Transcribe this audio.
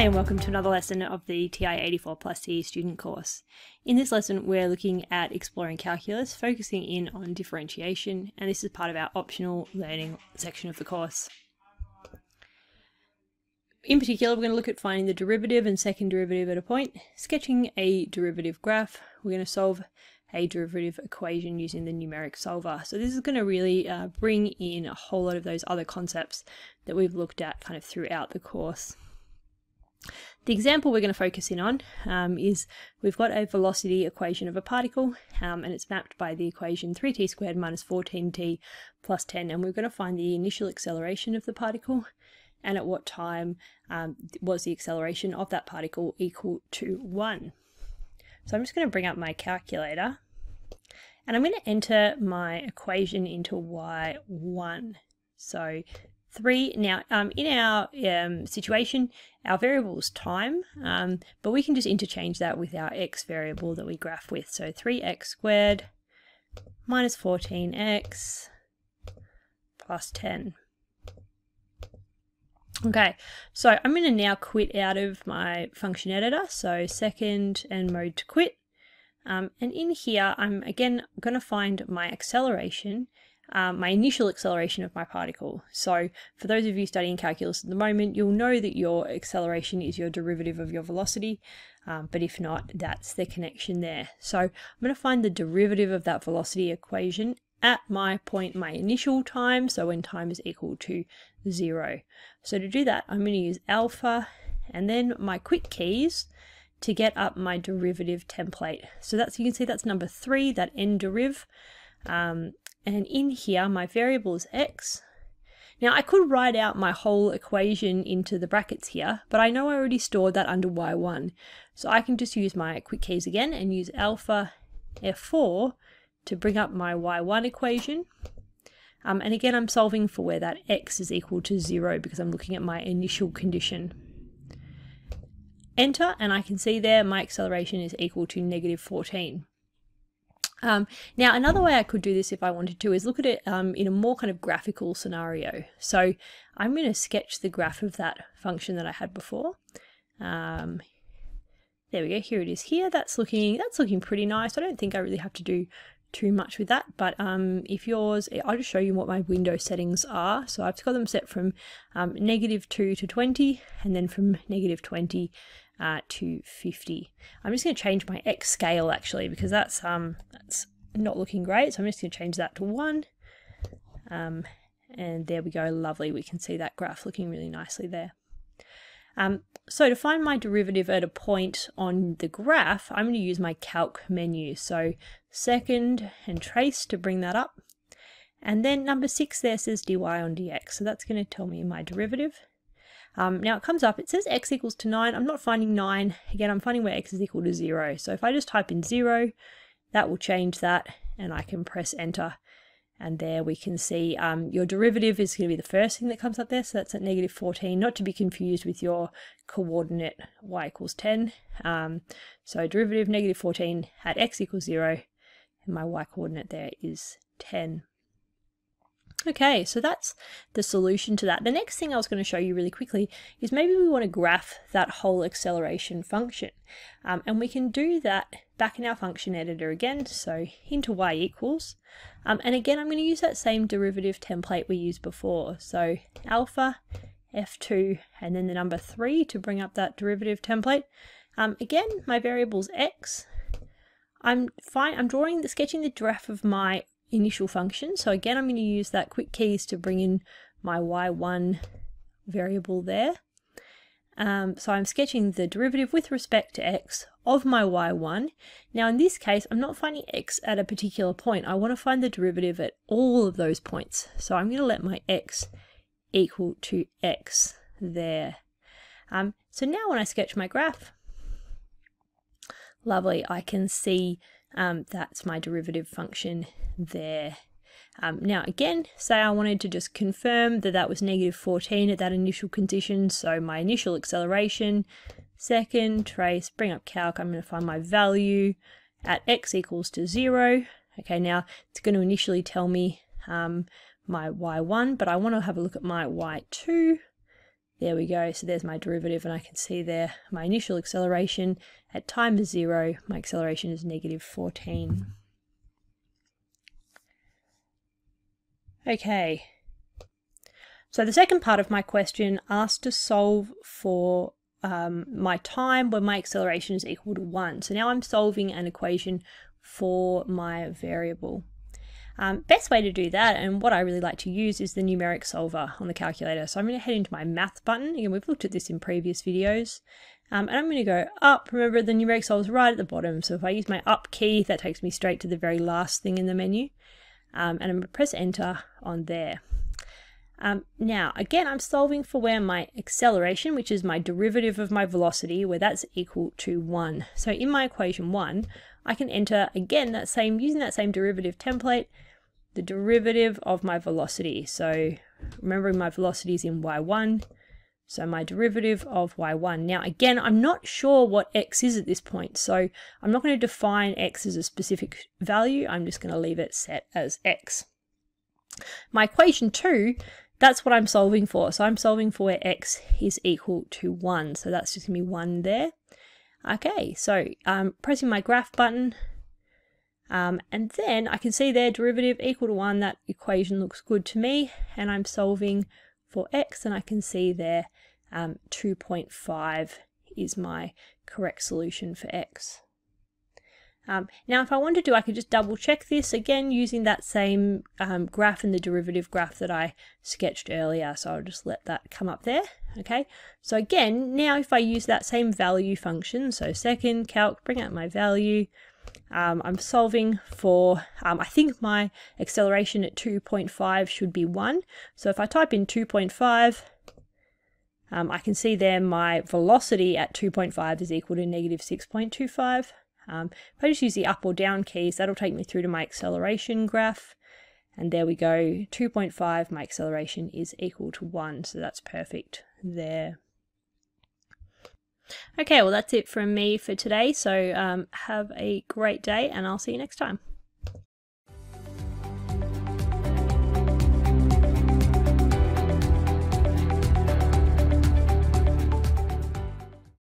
Hi and welcome to another lesson of the TI 84 plus CE student course. In this lesson we're looking at exploring calculus, focusing in on differentiation and this is part of our optional learning section of the course. In particular we're going to look at finding the derivative and second derivative at a point, sketching a derivative graph, we're going to solve a derivative equation using the numeric solver. So this is going to really uh, bring in a whole lot of those other concepts that we've looked at kind of throughout the course. The example we're going to focus in on um, is we've got a velocity equation of a particle um, and it's mapped by the equation 3t squared minus 14t plus 10 and we're going to find the initial acceleration of the particle and at what time um, was the acceleration of that particle equal to 1. So I'm just going to bring up my calculator and I'm going to enter my equation into y1. So 3. Now, um, in our um, situation, our variable is time, um, but we can just interchange that with our x variable that we graph with. So 3x squared minus 14x plus 10. Okay, so I'm going to now quit out of my function editor, so second and mode to quit. Um, and in here, I'm again going to find my acceleration um, my initial acceleration of my particle. So for those of you studying calculus at the moment, you'll know that your acceleration is your derivative of your velocity, um, but if not, that's the connection there. So I'm going to find the derivative of that velocity equation at my point, my initial time, so when time is equal to zero. So to do that, I'm going to use alpha and then my quick keys to get up my derivative template. So that's, you can see that's number three, that n deriv. Um, and in here, my variable is x. Now I could write out my whole equation into the brackets here, but I know I already stored that under y1. So I can just use my quick keys again and use alpha f4 to bring up my y1 equation. Um, and again, I'm solving for where that x is equal to 0 because I'm looking at my initial condition. Enter, and I can see there my acceleration is equal to negative 14. Um, now, another way I could do this if I wanted to is look at it um, in a more kind of graphical scenario. So I'm going to sketch the graph of that function that I had before. Um, there we go, here it is here. That's looking, that's looking pretty nice. I don't think I really have to do too much with that, but um, if yours, I'll just show you what my window settings are. So I've got them set from um, negative 2 to 20, and then from negative 20 uh, to 50. I'm just going to change my X scale actually because that's um that's not looking great. So I'm just going to change that to 1. Um, and there we go, lovely. We can see that graph looking really nicely there. Um, so to find my derivative at a point on the graph, I'm going to use my calc menu. So second and trace to bring that up. And then number six there says dy on dx. So that's going to tell me my derivative. Um, now it comes up, it says x equals to 9. I'm not finding 9. Again, I'm finding where x is equal to 0. So if I just type in 0, that will change that and I can press enter. And there we can see um, your derivative is going to be the first thing that comes up there. So that's at negative 14, not to be confused with your coordinate y equals 10. Um, so derivative negative 14 at x equals 0. And my y coordinate there is 10. Okay, so that's the solution to that. The next thing I was going to show you really quickly is maybe we want to graph that whole acceleration function. Um, and we can do that back in our function editor again, so into y equals. Um, and again, I'm going to use that same derivative template we used before. So alpha, f2, and then the number 3 to bring up that derivative template. Um, again, my variable's x. I'm fine. I'm drawing the sketching the graph of my initial function. So again, I'm going to use that quick keys to bring in my y1 variable there. Um, so I'm sketching the derivative with respect to x of my y1. Now in this case, I'm not finding x at a particular point. I want to find the derivative at all of those points. So I'm going to let my x equal to x there. Um, so now when I sketch my graph, lovely, I can see um, that's my derivative function there. Um, now again, say I wanted to just confirm that that was negative 14 at that initial condition, so my initial acceleration, second, trace, bring up calc, I'm going to find my value at x equals to 0. Okay, now it's going to initially tell me um, my y1, but I want to have a look at my y2 There we go. So there's my derivative, and I can see there my initial acceleration at time is zero. My acceleration is negative 14. Okay. So the second part of my question asked to solve for um, my time when my acceleration is equal to 1. So now I'm solving an equation for my variable. Um, best way to do that, and what I really like to use, is the numeric solver on the calculator. So I'm going to head into my math button. Again, we've looked at this in previous videos. Um, and I'm going to go up. Remember, the numeric solver is right at the bottom. So if I use my up key, that takes me straight to the very last thing in the menu. Um, and I'm going to press enter on there. Um, now, again, I'm solving for where my acceleration, which is my derivative of my velocity, where that's equal to 1. So in my equation 1, I can enter, again, that same using that same derivative template, the derivative of my velocity. So remembering my velocity is in y1, so my derivative of y1. Now, again, I'm not sure what x is at this point, so I'm not going to define x as a specific value. I'm just going to leave it set as x. My equation 2 that's what I'm solving for. So I'm solving for where x is equal to 1. So that's just going to be 1 there. Okay, so I'm pressing my graph button. Um, and then I can see there derivative equal to 1. That equation looks good to me. And I'm solving for x and I can see there um, 2.5 is my correct solution for x. Um, now, if I wanted to, do, I could just double check this again using that same um, graph and the derivative graph that I sketched earlier. So I'll just let that come up there. Okay, so again, now if I use that same value function, so second calc, bring out my value, um, I'm solving for, um, I think my acceleration at 2.5 should be 1. So if I type in 2.5, um, I can see there my velocity at 2.5 is equal to negative 6.25. Um, if I just use the up or down keys, that'll take me through to my acceleration graph. And there we go, 2.5, my acceleration is equal to 1, so that's perfect there. Okay, well that's it from me for today, so um, have a great day and I'll see you next time.